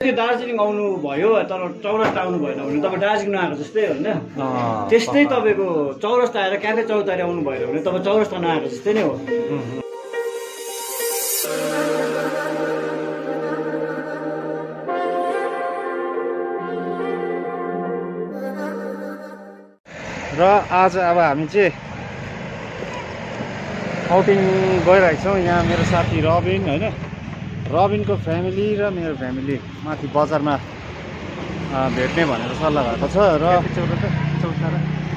दार्जिलिङ आउनु भयो तर चौरास्ता आउनु भएन भने तपाईँ दार्जिलिङ नआएको जस्तै होइन? त्यस्तै तपाईँको चौरस्ता आएर क्याफे चौतारी आउनु भएन भने तपाईँ चौरस्ता नआएको जस्तै नै हो। र आज अब हामी चाहिँ आउटिङ गइरहेको छौँ। यहाँ मेरो साथी रबिन होइन? रबिनको फ्यामिली र मेरो फ्यामिली माथि बजारमा भेट्ने भनेर सल्लाह भएको छ र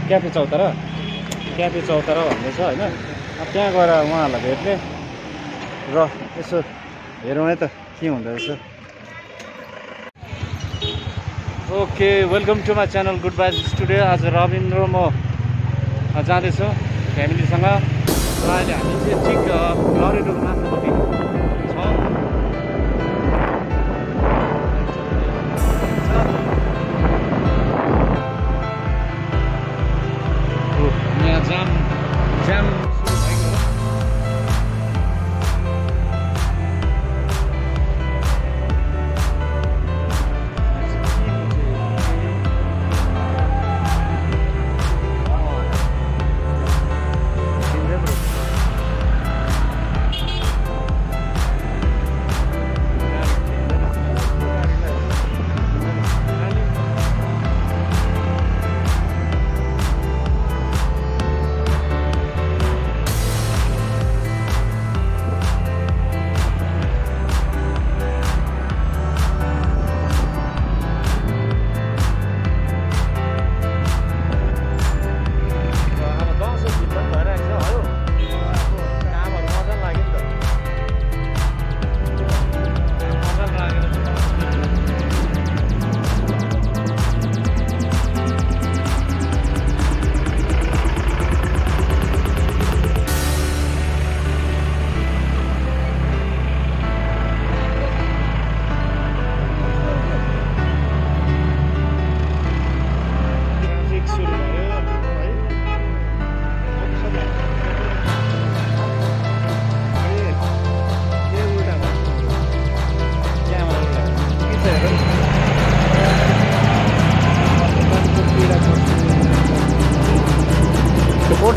क्याफे चौतारा क्याफे चौतारा? भन्दैछ होइन? अब त्यहाँ गएर उहाँहरूलाई भेट्ने। र यसो हेरौँ है त के हुँदो रहेछ okay welcome to my channel good bye studio. आज रबिन र म जाँदैछौँ फ्यामिलीसँग। र अहिले हामी चाहिँ ठिक लरेटोको माथिपट्टि।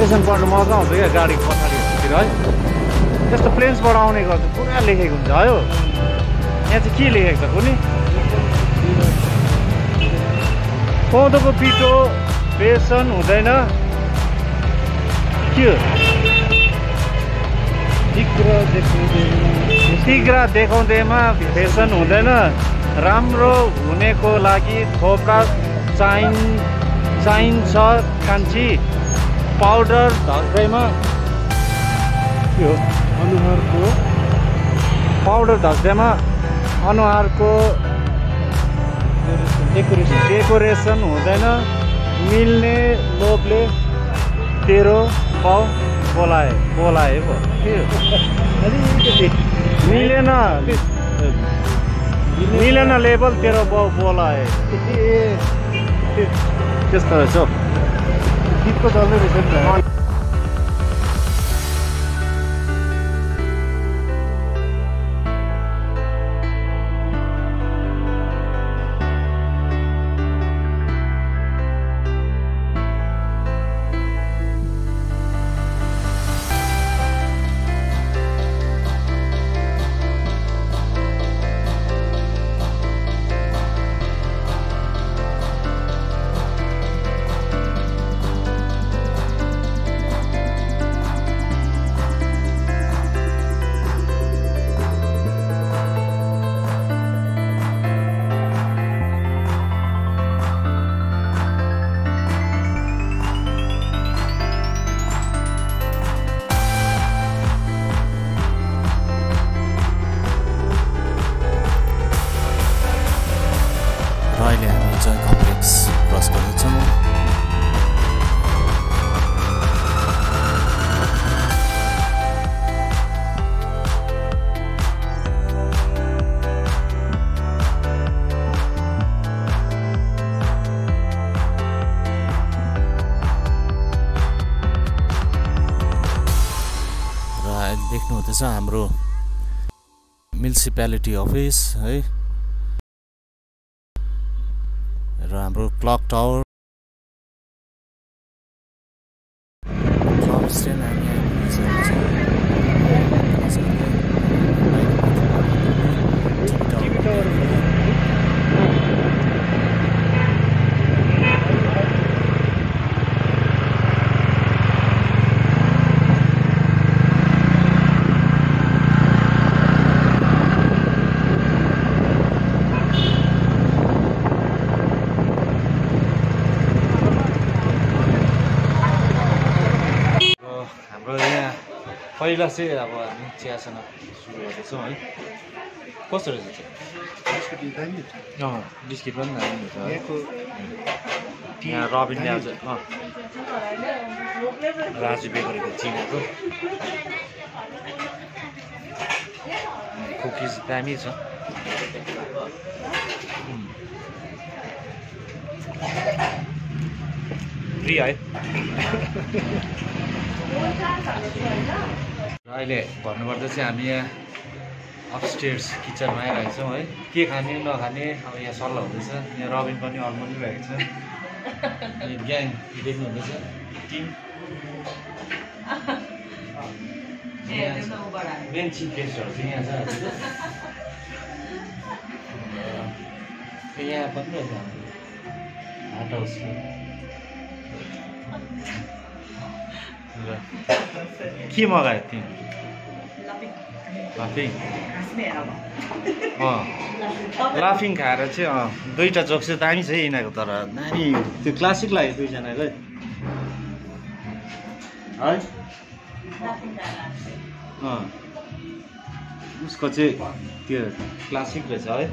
कोटेसन पढ्नु मजा आउँछ क्या गाडीको पछाडितिर है? त्यस्तो प्लेन्सबाट आउने गर्छ पुरा लेखेको हुन्छ है? यहाँ चाहिँ के लेखेको छ कुनै कोदोको पिठो बेसन हुँदैन। के हो? तिग्रा देखाउँदैमा फेसन हुँदैन। राम्रो हुनेको लागि थोप्रा चाहिन् चाहिन्छ कान्छी। पाउडर धस्दैमा हो अनुहारको पाउडर धस्दैमा अनुहारको डेकोरेसन डेकोरेसन हुँदैन। मिल्ने लोभले तेरो पाउ बोलाए बोलाए पो। के हो? मिलेन मिलेन लेबल तेरो बाउ बोलाए। त्यस्तो रहेछ हौ। गीतको चल्दै रहेछ नि त र गर्दैछ हाम्रो म्युनिसिपालिटी अफिस है? र हाम्रो क्लक टावर पहिला चाहिँ अब हामी चियासँग सुरु गर्दैछौँ है कस्तो रहेछ चाहिँ अँ बिस्किट पनि दामी हुन्छ यहाँ रबिनले आज राजु बेकरीको चिनेको कुकिज दामी छ। फ्री है अहिले भन्नुपर्दा चाहिँ हामी यहाँ अपस्टेयर्स किचनमा आइरहेको छौँ है। के खाने नखाने अब यहाँ सल्लाह हुँदैछ। यहाँ रबिन पनि अल्मलिरहेको छ। अनि ग्याङ देख्नुहुँदैछ टिम मेन चिफ गेस्टहरू चाहिँ यहाँ छ। र यहाँ पनि रहेछ। हाम्रो हाट हाउसको र के मगायो तिमी लाफिङ अँ लाफिङ खाएर चाहिँ अँ दुईवटा जोक चाहिँ दामी छ है यिनीहरूको तर दामी त्यो क्लासिक लाग्यो दुईजनाको है है अँ उसको चाहिँ त्यो क्लासिक रहेछ है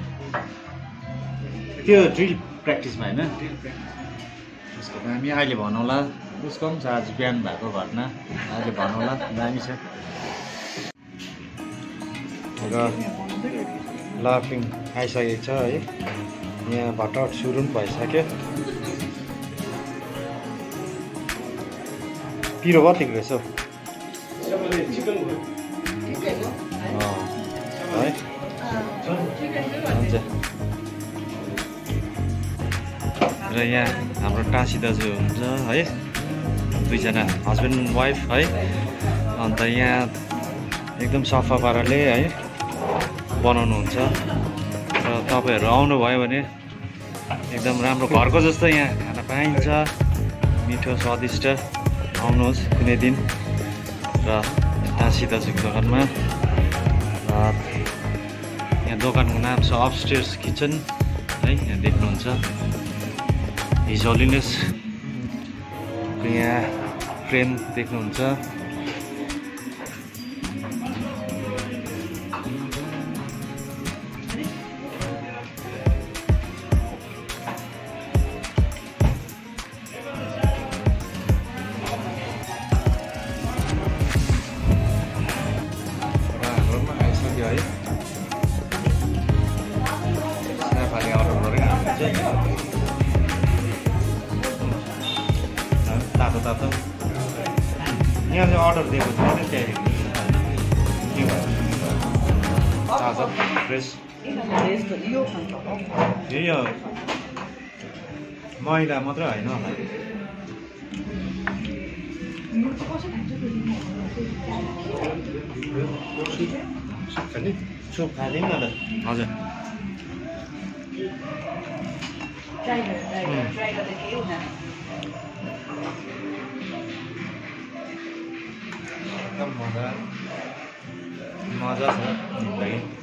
त्यो ड्रिल प्र्याक्टिसमा होइन उसको दामी अहिले भनौँला उसको पनि छ आज बिहान भएको घटना। अहिले भनौँला दामी छ। र लाफिङ आइसकेको छ है। यहाँ भटट सुरु पनि भइसक्यो। पिरो कतिको रहेछ हौ। हुन्छ। र यहाँ हाम्रो टाँसी दाजु हुन्छ है। दुईजना हस्बेन्ड वाइफ है। अन्त यहाँ एकदम सफा पाराले है बनाउनुहुन्छ। र तपाईँहरू आउनुभयो भने एकदम राम्रो घरको जस्तो यहाँ खाना पाइन्छ मिठो स्वादिष्ट। आउनुहोस् कुनै दिन। र टाँसी दाजुको दोकानमा। यहाँ दोकानको नाम छ अपस्टेयर्स किचन है यहाँ देख्नुहुन्छ। हिज होलिनेसको यहाँ फ्रेम देख्नुहुन्छ। फ्रेस यही हो मैदा मात्रै होइन होला सुप न त हजुर एकदम मजा मजा छ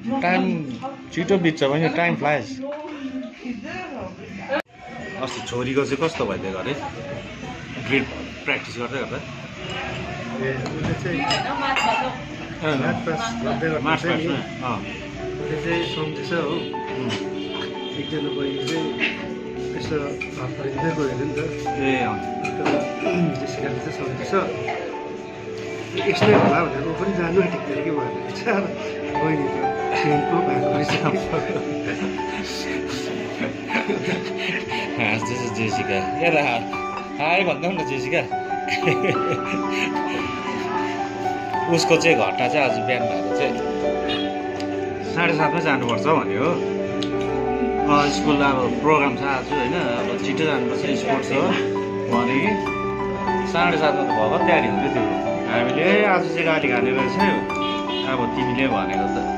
टाइम छिटो बित्छ भने टाइम फ्लाइस अस्ति छोरीको चाहिँ कस्तो भइदियो अरे ग्रिड प्र्याक्टिस गर्दै गर्दा? उसले चाहिँ मार्च पासमा चाहिँ सम्झेछ हो। एकजना बहिनी चाहिँ यसो हात फरिँदै गयो अरे नि त ए अँ। त्यस कारण चाहिँ सोध्दैछ एक्सिडेन्ट होला भनेर ऊ पनि जानु आँटेको कि भनेर। बिचारा बहिनी त। भएको हाँस्दैछ जेसिका यता हाई भन्दा न जेसिका उसको चाहिँ घटना चाहिँ आज बिहान भएर चाहिँ साढे सातमै जानुपर्छ भन्यो हो स्कुल अब प्रोग्राम छ आज होइन अब छिटो जानुपर्छ स्पोर्ट्स हो भने साढे सातमा त भर्खर तयारी हुँदै थियो हामीले "ए, आज चाहिँ गाडी खाने रहेछ अब तिमीले भनेको त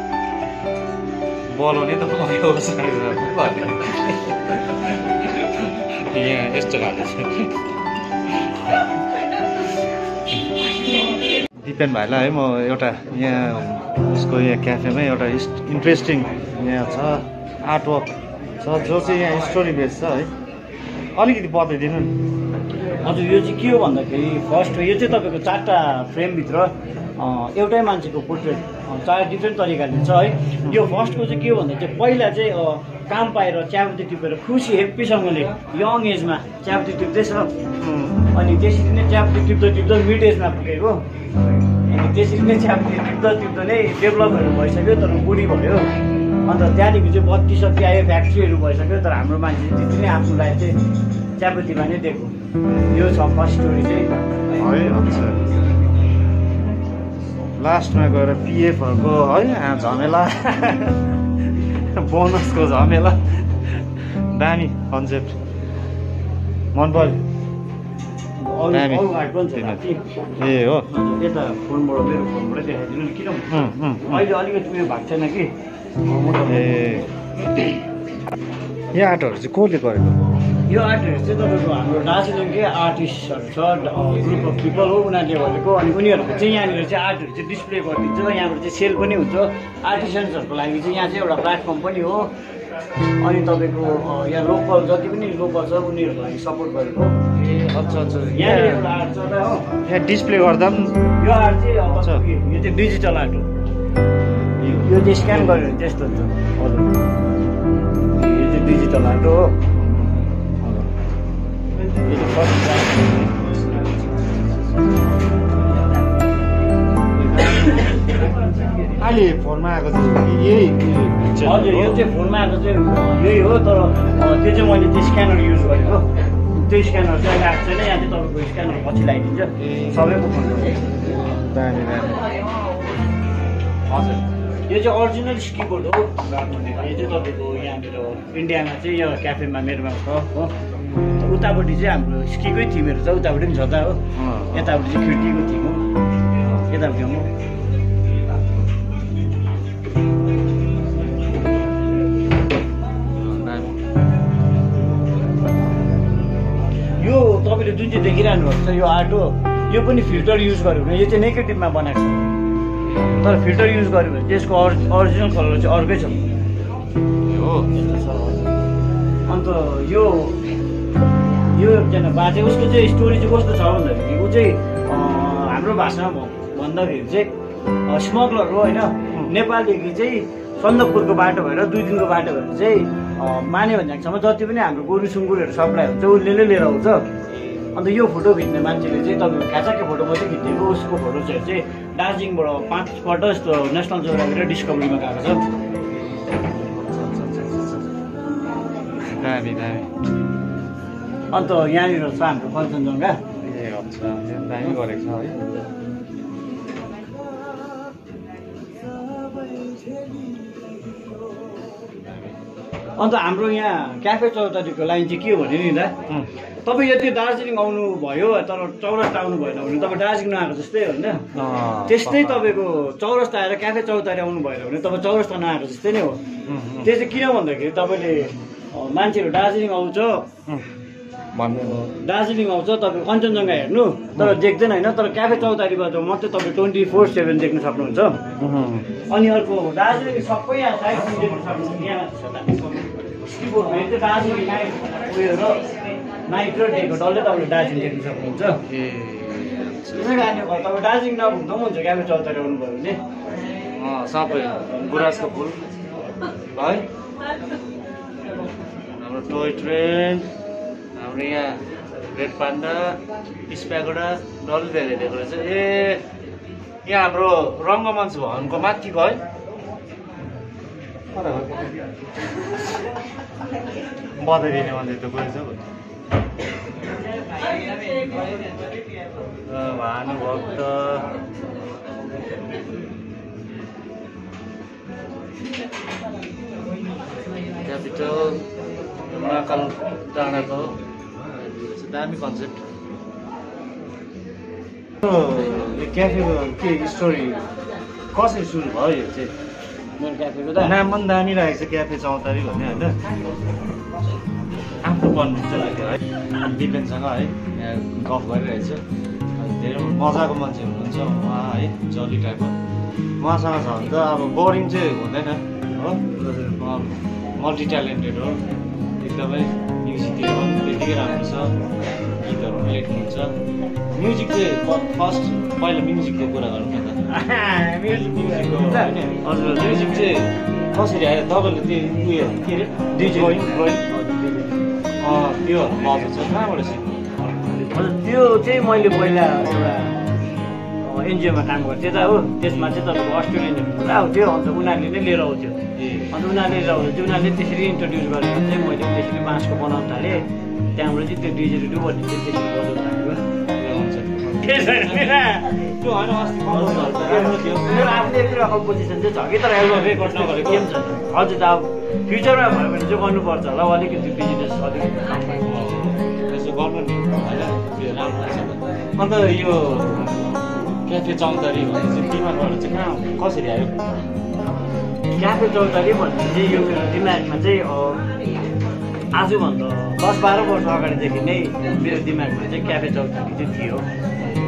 बोलाउने त भयो यहाँ यस्तो खाले छ दिपेन भाइलाई है म एउटा यहाँ उसको यहाँ क्याफेमै एउटा इन्ट्रेस्टिङ यहाँ छ आर्टवर्क छ जो चाहिँ यहाँ स्टोरी बेस्ड छ है अलिकति बताइदिनु नि हजुर यो चाहिँ के हो भन्दाखेरि फर्स्ट यो चाहिँ तपाईँको चारवटा फ्रेमभित्र एउटै मान्छेको पोर्ट्रेट चार डिफ्रेन्ट तरिकाले छ है। यो फर्स्टको चाहिँ के हो भन्दा चाहिँ पहिला चाहिँ काम पाएर च्यापती टिपेर खुसी हेप्पीसँगले यङ एजमा च्यापती टिप्दैछ। अनि त्यसरी नै च्यापती टिप्दा टिप्दा मिड एजमा पुगेको। अनि त्यसरी नै च्यापती टिप्दा टिप्दा नै डेभलपहरू भइसक्यो तर बुढी भयो। अन्त त्यहाँदेखि चाहिँ बत्ती सत्ती आयो फ्याक्ट्रीहरू भइसक्यो तर हाम्रो मान्छे चाहिँ त्यति नै आफ्नो लाइफ चाहिँ चियापत्तीमा नै दिएको। यो छ फर्स्ट स्टोरी चाहिँ। लास्टमा गएर पिएफहरूको है झमेला। बोनसको झमेला। दामी कन्सेप्ट। मन राति। ए हो। यता फोनबाट मेरो फोनबाटै देखाइदिनु किन। अहिले अलिकति उयो भएको छैन कि? ए। यो आर्टहरू चाहिँ कसले गरेको? यो आर्टहरू चाहिँ तपाईँको हाम्रो दार्जिलिङकै आर्टिस्टहरू छ ग्रुप अफ पिपल हो उनीहरूले गरेको अनि उनीहरूको चाहिँ यहाँनिर चाहिँ आर्टहरू चाहिँ डिस्प्ले गरिदिन्छ यहाँबाट चाहिँ सेल पनि हुन्छ। आर्टिसन्सहरूको लागि चाहिँ यहाँ चाहिँ एउटा प्लेटफर्म पनि हो। अनि तपाईँको यहाँ लोकल जति पनि लोकल छ उनीहरूको लागि सपोर्ट गरेको। अच्छा अच्छा। यहाँनिर एउटा आर्ट छ हो। यहाँ डिस्प्ले गर्दा पनि यो आर्ट चाहिँ यो चाहिँ डिजिटल आर्ट हो। यो चाहिँ स्क्यान गर्यो भने त्यस्तो हुन्छ। हजुर यो चाहिँ डिजिटल आर्ट हो। अहिले फोनमा आएको कि यही हजुर यो चाहिँ फोनमा आएको चाहिँ यही हो तर त्यो चाहिँ मैले त्यो स्क्यानर युज गरेको त्यो स्क्यानर चाहिँ अहिले आएको छैन यहाँ चाहिँ तपाईँको स्क्यानर पछि लगाइदिन्छ सबैको दामी हजुर। यो चाहिँ अरिजिनल स्किबोर्ड हो। यो चाहिँ तपाईँको यहाँनिर इन्डियामा चाहिँ यो क्याफेमा मेरोमा छ हो। उतापट्टि चाहिँ हाम्रो स्कीकै थिमहरू छ उतापट्टि पनि छ त हो। यतापट्टि चाहिँ खिड्कीको थिम हो। यतापट्टि हो। यो तपाईँले जुन चाहिँ देखिरहनु भएको छ यो आर्ट हो। यो पनि फिल्टर युज गर्यो भने यो चाहिँ नेगेटिभमा बनाएको छ। तर फिल्टर युज गर्यो भने त्यसको अरि अरिजिनल कलर चाहिँ अर्कै छ। हो। अन्त यो यो एकजना बाजे उसको चाहिँ स्टोरी चाहिँ कस्तो छ भन्दाखेरि ऊ चाहिँ हाम्रो भाषामा भन्दाखेरि चाहिँ स्मग्लर हो होइन? नेपालदेखि चाहिँ सन्दकपुरको बाटो भएर दुई दिनको बाटो भएर चाहिँ माने भन्ज्याङसम्म जति पनि हाम्रो गोरु सुँगुरहरू सप्लाई हुन्छ उसले नै लिएर आउँछ। अन्त यो फोटो खिच्ने मान्छेले चाहिँ तपाईँको खाचाकै फोटो मात्रै खिचिदिएको उसको फोटो चाहिँ चाहिँ दार्जिलिङबाट पाँचपल्ट जस्तो नेसनल जोग्राफी र डिस्कभरीमा गएको छ। दामी दामी। अन्त यहाँनिर छ हाम्रो कञ्चनजङ्घा ए अच्छा यो दामी गरेको छ है। अन्त हाम्रो यहाँ क्याफे चौतारीको लाइन चाहिँ के हो भने नि दा तपाईँ यदि दार्जिलिङ आउनु भयो तर चौरस्ता आउनु भएन भने तपाईँ दार्जिलिङ नआएको जस्तै होइन त्यस्तै तपाईँको चौरस्ता आएर क्याफे चौतारी आउनु भएन भने तपाईँ चौरस्ता नआएको जस्तै नै हो। त्यो चाहिँ किन भन्दाखेरि तपाईँले मान्छेहरू दार्जिलिङ आउँछ। दार्जिलिङ आउँछ तपाईँ कञ्चनजङ्घा हेर्नु। तर देख्दैन होइन तर क्याफे चौतारीबाट मात्रै तपाईँ ट्वेन्टी फोर सेभेन देख्न सक्नुहुन्छ। अनि अर्को दार्जिलिङ सबै यहाँ साइड सिन देख्न सक्नुहुन्छ। यहाँ दार्जिलिङ उयो र नाइट र डेको डल्लै तपाईँले दार्जिलिङ देख्न सक्नुहुन्छ ए त्यसै कारणले तपाईँ दार्जिलिङ नघुम्दा पनि हुन्छ क्याफे चौतारी आउनुभयो भने सबै गुराँसको फुल है? हाम्रो टोय ट्रेन। हाम्रो यहाँ रेड पान्डा स्प्यागोडा धेरै दिएको रहेछ ए यहाँ हाम्रो रङ्गमञ्च भवनको है बधाई दिने मान्छे त गएछ भानुभक्त। क्यापिटल महाकाल डाँडाको दामी कन्सेप्ट यो क्याफेको के स्टोरी कसरी सुरु भयो यो चाहिँ मेरो क्याफेको त नाम पनि दामी राखेको छ क्याफे चौतारी भन्ने होइन आफ्नो बन्नु चाहिँ लाग्यो है दिपेनसँग है यहाँ गफ गरिरहेछ धेरै मजाको मान्छे हुनुहुन्छ उहाँ है जली टाइपको उहाँसँग छ भने त अब बोरिङ चाहिँ हुँदैन हो मल्टी ट्यालेन्टेड हो एकदमै पनि त्यतिकै राम्रो छ गीतहरू पनि लेख्नुहुन्छ म्युजिक चाहिँ फर्स्ट पहिला म्युजिकको कुरा गरौँ न त म्युजिकको होइन हजुर म्युजिक चाहिँ कसरी आयो? तपाईँले त्यो उयो के अरे? डिजे त्यो बजाउँछ कहाँबाट सिक्नु? हजुर त्यो चाहिँ मैले पहिला एउटा एनजिओमा काम गर्थेँ त हो। त्यसमा चाहिँ तपाईँको अस्ट्रेलियन पुरा आउँथ्यो अन्त उनीहरूले नै लिएर आउँथ्यो। ए। अन्त उनीहरूले उनीहरूले त्यसरी इन्ट्रोड्युस गरेर चाहिँ मैले त्यसरी बाँसको बनाउन थालेँ। त्यहाँबाट चाहिँ त्यो डिजेरिडु भन्ने चाहिँ त्यसरी थियो मेरो आफ्नै एक कम्पोजिसन चाहिँ छ कि तर नगरेको हजुर त अब फ्युचरमा भयो भने चाहिँ गर्नुपर्छ होला अलिकति बिजनेस अलिकति अन्त यो क्याफे चौतारी भन्ने चाहिँ दिमागबाट चाहिँ कहाँ कसरी आयो? क्याफे चौतारी भन्ने चाहिँ यो मेरो दिमागमा चाहिँ आजभन्दा दस बाह्र वर्ष अगाडिदेखि नै मेरो दिमागमा चाहिँ क्याफे चौतारी चाहिँ थियो।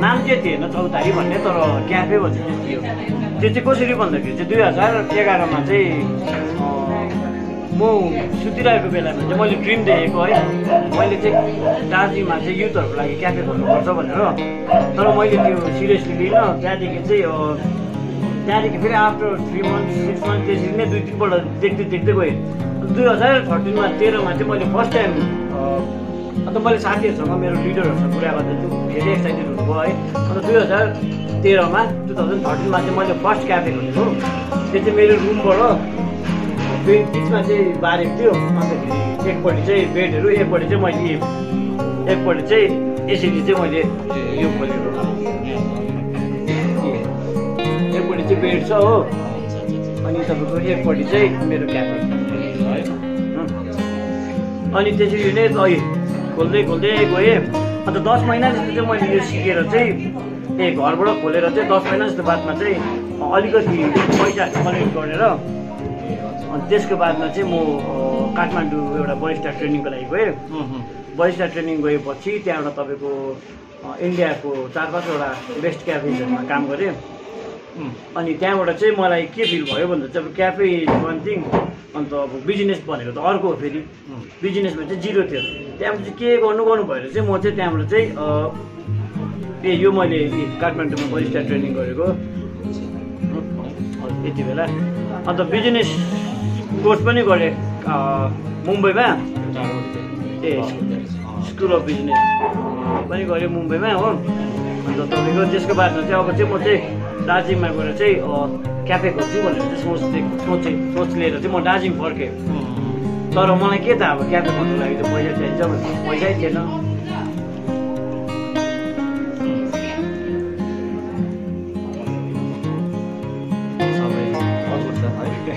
नाम चाहिँ थिएन चौतारी भन्ने तर क्याफे भन्ने चाहिँ थियो। त्यो चाहिँ कसरी भन्दाखेरि चाहिँ दुई हजार एघारमा चाहिँ म सुतिरहेको बेलामा चाहिँ मैले ड्रिम देखेको है। मैले चाहिँ दार्जिलिङमा चाहिँ युथहरूको लागि क्याफे खोल्नुपर्छ भनेर। तर मैले त्यो सिरियसली लिइनँ। त्यहाँदेखि चाहिँ त्यहाँदेखि फेरि after three month six month त्यसरी नै दुई तिनपल्ट देख्दै देख्दै गएँ। दुई हजार थर्टिनमा तेह्रमा चाहिँ मैले फर्स्ट टाइम अन्त मैले साथीहरूसँग मेरो लिडरहरूसँग कुरा गर्दा चाहिँ धेरै एक्साइटेड हुनुभयो है। अन्त दुई हजार तेह्रमा टु थाउजन्ड थर्टिनमा चाहिँ मैले फर्स्ट क्याफे खोलेको त्यो चाहिँ मेरो रुमबाट बे बिचमा चाहिँ बारेको थियो। अन्तखेरि एकपट्टि चाहिँ बेडहरू एकपट्टि चाहिँ मैले एकपट्टि चाहिँ यसरी चाहिँ मैले यो खोलेको। चाहिँ बेड छ हो। अनि तपाईँको एकपट्टि चाहिँ मेरो क्याफे अनि त्यसरी नै अहिले खोल्दै खोल्दै गएँ। अन्त दस महिना जस्तो चाहिँ मैले यो सिकेर चाहिँ ए घरबाट खोलेर चाहिँ दस महिना जस्तो बादमा चाहिँ अलिकति पैसाहरू कलेक्ट गरेर अनि त्यसको बादमा चाहिँ म काठमाडौँ एउटा बरिस्टा ट्रेनिङको लागि गएँ। बरिस्टा ट्रेनिङ गएपछि त्यहाँबाट तपाईँको इन्डियाको चार पाँचवटा बेस्ट क्याफेजहरूमा काम गरेँ। अनि त्यहाँबाट चाहिँ मलाई के फिल भयो भन्दा चाहिँ अब क्याफे वान थिङ अन्त अब बिजनेस भनेको त अर्को हो फेरि। बिजनेसमा चाहिँ जिरो थियो। त्यहाँबाट चाहिँ के गर्नु गर्नु भएर चाहिँ म चाहिँ त्यहाँबाट चाहिँ ए यो मैले काठमाडौँमा बरिस्टा ट्रेनिङ गरेको। यति बेला। अन्त बिजनेस कोर्स पनि गरेँ मुम्बईमा। ए स्कुल अफ बिजनेस पनि गरेँ मुम्बईमा हो। अन्त तपाईँको त्यसको बादमा चाहिँ अब चाहिँ म चाहिँ दार्जिलिङमा गएर चाहिँ क्याफे खोज्छु भनेर चाहिँ सोच्दै सोचेँ सोच लिएर चाहिँ म दार्जिलिङ फर्केँ। तर मलाई के थाहा अब क्याफे खोज्नुको लागि त पैसा चाहिन्छ भनेर पैसै थिएन।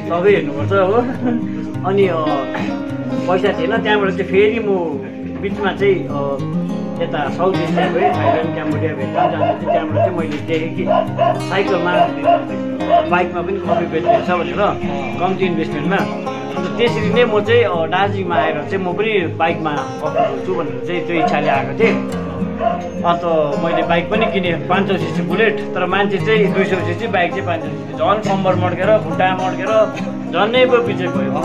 सबै हेर्नुपर्छ हो। अनि पैसा थिएन। त्यहाँबाट चाहिँ फेरि म बिचमा चाहिँ यता साउथ एसिया गएँ थाइल्यान्ड क्याम्बोडिया भेटनाम जाँदा चाहिँ त्यहाँबाट चाहिँ मैले देखेँ कि साइकलमा बाइकमा पनि कफी बेच्ने रहेछ भनेर कम्ती इन्भेस्टमेन्टमा। अन्त त्यसरी नै म चाहिँ दार्जिलिङमा आएर चाहिँ म पनि बाइकमा कफी बेच्छु भनेर चाहिँ त्यो इच्छाले आएको थिएँ। अन्त मैले बाइक पनि किनेँ पाँच सौ सिसी बुलेट तर मान्छे चाहिँ दुई सौ सिसी बाइक चाहिँ पाँच सौ सिसी। झन् कम्बर मड्केर खुट्टा मड्केर झन्नै पो पछि गयो।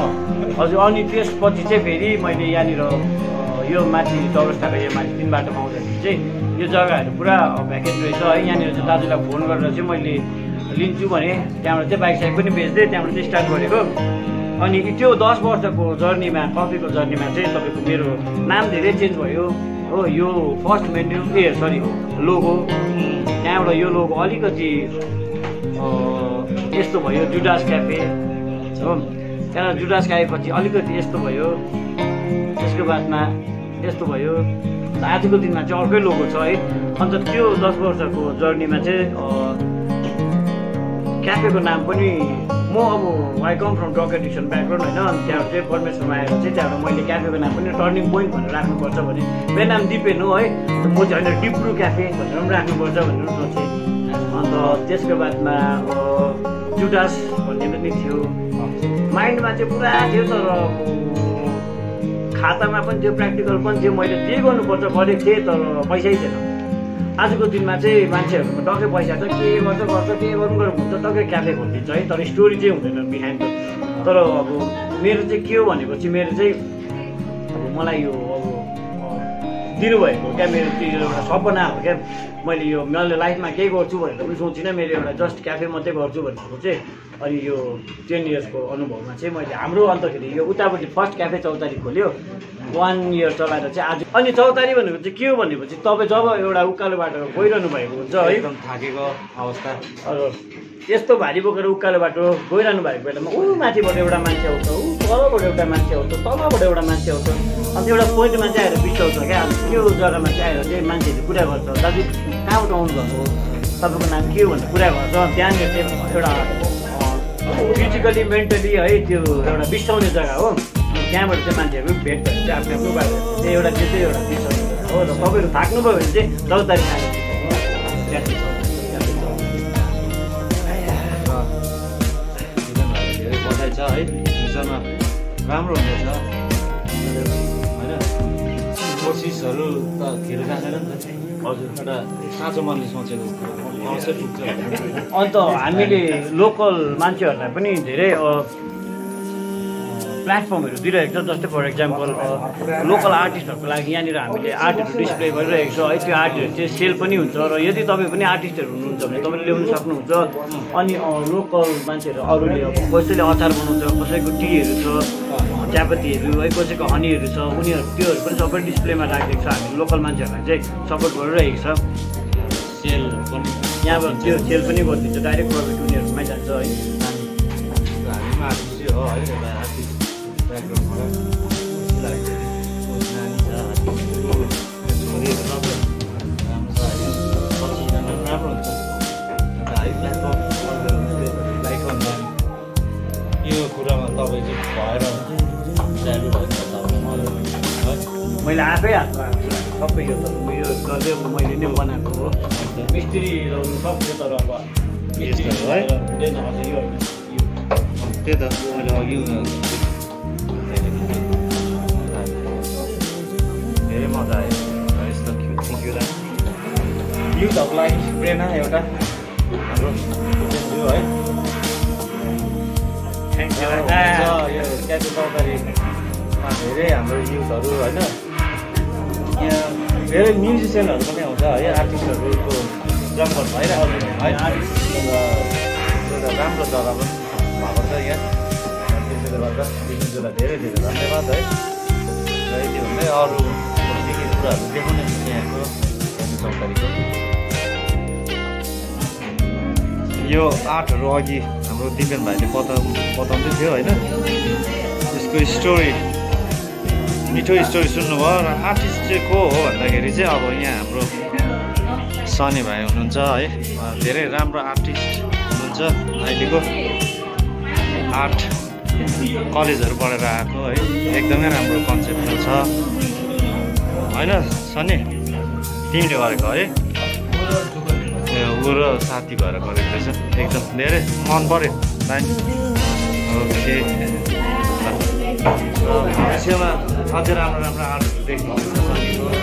हजुर अनि त्यसपछि चाहिँ फेरि मैले यहाँनिर यो माथि चौरस्ताको यो माथि तिन बाटोमा आउँदाखेरि चाहिँ यो जग्गाहरू पुरा भ्याकेन्ट रहेछ। है यहाँनिर चाहिँ दाजुलाई फोन गरेर चाहिँ मैले लिन्छु भने त्यहाँबाट चाहिँ बाइक साइक पनि बेच्दै त्यहाँबाट चाहिँ स्टार्ट गरेको। अनि त्यो दस वर्षको जर्नीमा कफीको जर्नीमा चाहिँ तपाईँको मेरो नाम धेरै चेन्ज भयो। हो यो फर्स्ट मेन्यु ए सरी लोगो। त्यहाँबाट यो लोगो अलिकति यस्तो भयो जुडास क्याफे। हो त्यहाँबाट जुडास आएपछि अलिकति यस्तो भयो। त्यसको बादमा यस्तो भयो। आजको दिनमा चाहिँ अर्कै लोगो छ है। अन्त त्यो दस वर्षको जर्नीमा चाहिँ क्याफेको नाम पनि म अब I come from drug addiction background होइन अनि त्यहाँबाट चाहिँ परमेश्वरमा आएर चाहिँ त्यहाँबाट मैले क्याफेको नाम पनि टर्निङ पोइन्ट भनेर राख्नुपर्छ भने मेरो नाम दिपेन हो है। म चाहिँ होइन डिप्रु क्याफे भनेर पनि राख्नुपर्छ भनेर सोचेँ। अन्त त्यसको बादमा जुडास भन्ने पनि थियो। माइन्डमा चाहिँ पुरा थियो तर खातामा पनि थियो प्र्याक्टिकल पनि थियो मैले जे गर्नुपर्छ गरेको थिएँ तर पैसै थिएन। आजको दिनमा चाहिँ मान्छेहरूमा टक्कै पैसा छ के गर्छ गर्छ के गर्नु गर्नु हुन्छ टक्कै क्याफे खोलिदिन्छ है तर स्टोरी चाहिँ हुँदैन बिहाइन्ड तर अब मेरो चाहिँ के हो भनेपछि मेरो चाहिँ अब मलाई यो अब दिनुभएको क्या मेरो त्यो एउटा सपना हो क्या। मैले यो मैले लाइफमा केही गर्छु भनेर पनि सोचिनँ मेरो एउटा जस्ट क्याफे मात्रै गर्छु भनेको चाहिँ अनि यो टेन इयर्सको अनुभवमा चाहिँ मैले हाम्रो अन्तखेरि यो उतापट्टि फर्स्ट क्याफे चौतारी खोल्यो। वान इयर चलाएर चाहिँ आज अनि चौतारी भनेको चाहिँ के हो भनेपछि तपाईँ जब एउटा उकालो बाटो गइरहनु भएको हुन्छ है। एकदम थाकेको अवस्था। यस्तो भारी बोकेर उकालो बाटो गइरहनु भएको बेलामा ऊ माथिबाट एउटा मान्छे आउँछ ऊ तलबाट एउटा मान्छे आउँछ तलबाट एउटा मान्छे आउँछ। अन्त एउटा पोइन्टमा चाहिँ आएर बिसाउँछ क्या। त्यो जग्गामा चाहिँ आएर चाहिँ मान्छेहरूले कुरा गर्छ। दाजु कहाँबाट आउनुभएको तपाईँको नाम के हो भनेर कुरा गर्छ। त्यहाँनिर चाहिँ एउटा फिजिकली मेन्टली है त्यो एउटा बिसाउने जग्गा हो। त्यहाँबाट चाहिँ मान्छेहरू भेट भएर चाहिँ आफ्नो आफ्नो बाटो एउटा त्यो चाहिँ एउटा बिसाउने जग्गा हो। र तपाईँहरू थाक्नुभयो भने चाहिँ चौतारी खाने राम्रो हुनेछ होइन कोसिसहरू त खेर जाँदैन नि त एउटा। अन्त हामीले लोकल मान्छेहरूलाई पनि धेरै प्लेटफर्महरू दिइरहेको छ जस्तै फर इक्जाम्पल लोकल आर्टिस्टहरूको लागि यहाँनिर हामीले आर्टहरू डिस्प्ले गरिरहेको छ। है त्यो आर्टहरू चाहिँ सेल पनि हुन्छ र यदि तपाईँ पनि आर्टिस्टहरू हुनुहुन्छ भने तपाईँले ल्याउनु सक्नुहुन्छ। अनि लोकल मान्छेहरू अरूले अब कसैले अचार बनाउँछ कसैको टीहरू छ चियापत्तीहरू है कसैको हनीहरू छ उनीहरू त्योहरू पनि सबै डिस्प्लेमा राखिदिएको छ हामी लोकल मान्छेहरूलाई चाहिँ सपोर्ट गरिरहेको छ। सेल पनि यहाँबाट त्यो सेल पनि गरिदिन्छ डाइरेक्ट प्रफिट उनीहरूमै जान्छ है। हामीमा यो कुरामा तपाईँ चाहिँ भएर है मैले आफै हातमा सबै यो त यो गर्दै मैले नै बनाएको हो। मिस्त्री लाउनु सक्छु तर अब हो? त्यही त मैले अघि धेरै मजा आयो। यस्तो थ्याङ्क यू युथहरूको लागि प्रेरणा एउटा। हाम्रो है। थ्याङ्क यू क्याफे चौतारीमा धेरै हाम्रो युथहरू होइन यहाँ धेरै म्युजिसियनहरू पनि आउँछ है आर्टिस्टहरूको जङ्गल भइरहेको छ है। एउटा राम्रो जग्गा पनि भएको छ यहाँ। त्यसैले गर्दा दिनुजुलाई धेरै धेरै धन्यवाद है। र यति भन्दै अरू के के कुराहरू देखाउने यहाँको चौतारीको यो आर्टहरू अघि हाम्रो दिपेन भाइले बताउ बताउँदै थियो होइन। यसको स्टोरी मिठो स्टोरी सुन्नुभयो र आर्टिस्ट चाहिँ को हो भन्दाखेरि चाहिँ अब यहाँ हाम्रो सनी भाइ हुनुहुन्छ है। धेरै राम्रो आर्टिस्ट हुनुहुन्छ। अहिलेको आर्ट कलेजहरू पढेर आएको है। एकदमै राम्रो कन्सेप्टमा छ। होइन सनी? तिमीले गरेको है? ऊ र साथी भएर गरेको रहेछ। एकदम धेरै मन पऱ्यो। ओके। भविष्यमा अझै राम्रो राम्रो आर्टहरू देख्नुहुन्छ